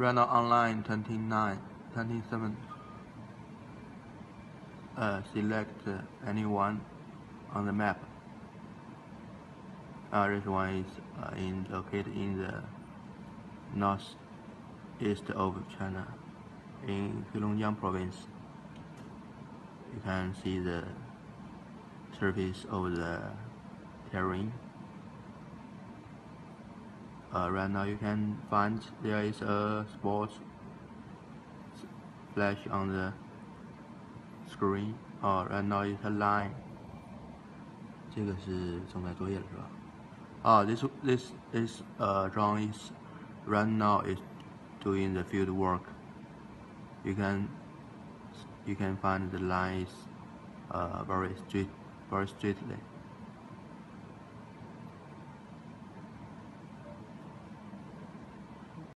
Now online 29, 27. Uh, select uh, anyone on the map. Uh, this one is uh, in located in the northeast of China, in Heilongjiang province. You can see the surface of the terrain Uh, right now you can find there is a sports flash on the screen. Oh, right now it's a line. 这个是正在作业了是吧？啊、this this this uh drawing is right now is doing the field work. You can you can find the lines uh very straight very straightly.